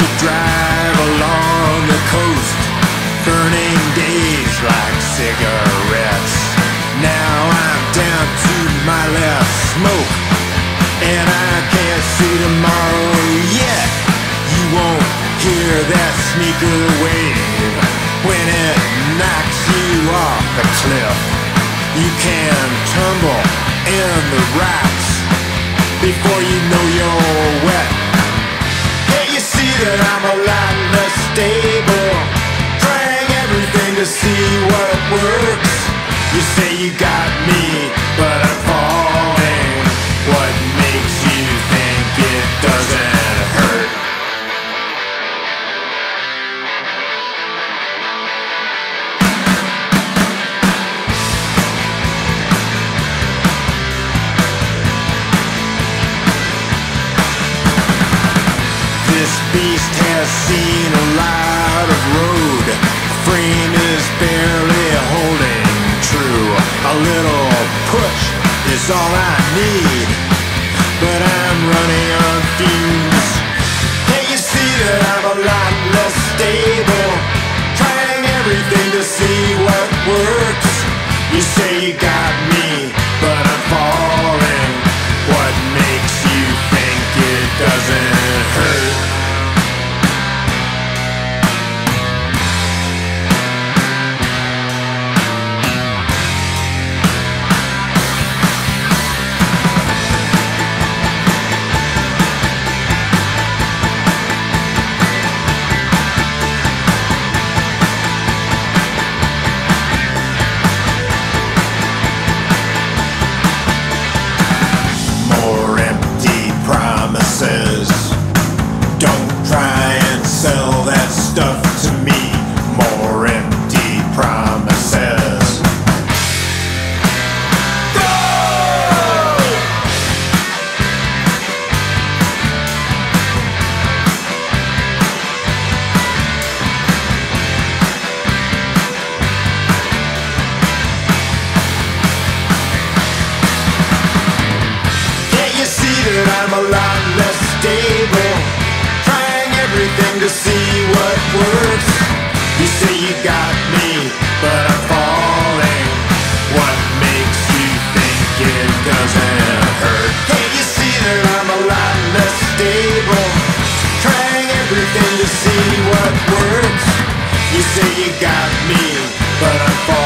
to drive along the coast, burning days like cigarettes. Now I'm down to my last smoke, and I can't see tomorrow yet. You won't hear that sneaker wave when it knocks you off the cliff. You can tumble in the rocks before you know you're see what works. You say you got me, but I'm falling. What makes you think it doesn't hurt? This beast has seen a lot of road. Barely holding true. A little push is all I need. But I'm running on fumes. Can't you see that I'm a lot less stable? Trying everything to see what works. I'm a lot less stable? Trying everything to see what works. You say you got me, but I'm falling. What makes you think it doesn't hurt? Can't you see that I'm a lot less stable? Trying everything to see what works. You say you got me, but I'm falling.